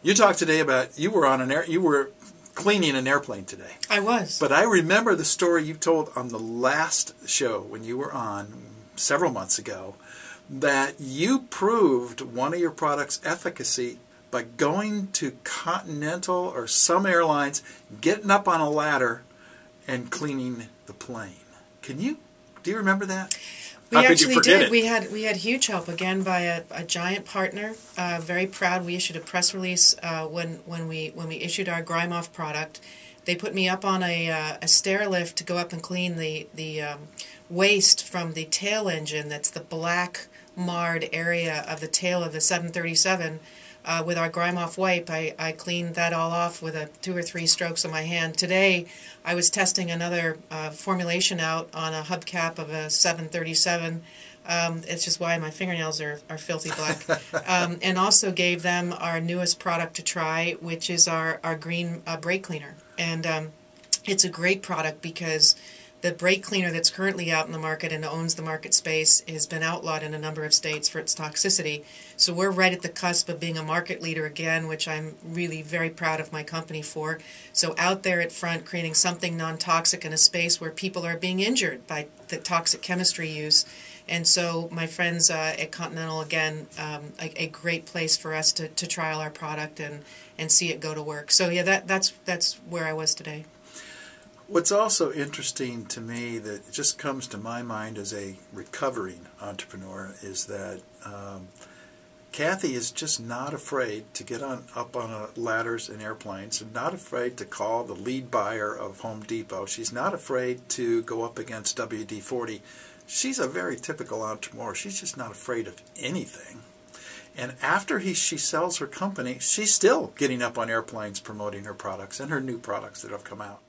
You talked today about you were on an air, you were cleaning an airplane today. I was. But I remember the story you told on the last show when you were on several months ago that you proved one of your products' efficacy by going to Continental or some airlines, getting up on a ladder, and cleaning the plane. Can you? Do you remember that? We How actually did. it? We had we had huge help again by a, a giant partner. Uh, very proud. We issued a press release uh, when when we when we issued our Grime Off product. They put me up on a uh, a stair lift to go up and clean the the um, waste from the tail engine. That's the black marred area of the tail of the 737. Uh, with our grime off wipe, I, I cleaned that all off with a two or three strokes of my hand. Today, I was testing another uh, formulation out on a hubcap of a 737. Um, it's just why my fingernails are, are filthy black. um, and also gave them our newest product to try, which is our, our green uh, brake cleaner. And um, it's a great product because the brake cleaner that's currently out in the market and owns the market space has been outlawed in a number of states for its toxicity. So we're right at the cusp of being a market leader again, which I'm really very proud of my company for. So out there at front, creating something non-toxic in a space where people are being injured by the toxic chemistry use. And so my friends uh, at Continental, again, um, a, a great place for us to, to trial our product and, and see it go to work. So yeah, that, that's, that's where I was today. What's also interesting to me that just comes to my mind as a recovering entrepreneur is that um, Cathy is just not afraid to get on up on uh, ladders and airplanes and not afraid to call the lead buyer of Home Depot. She's not afraid to go up against WD-40. She's a very typical entrepreneur. She's just not afraid of anything. And after he, she sells her company, she's still getting up on airplanes promoting her products and her new products that have come out.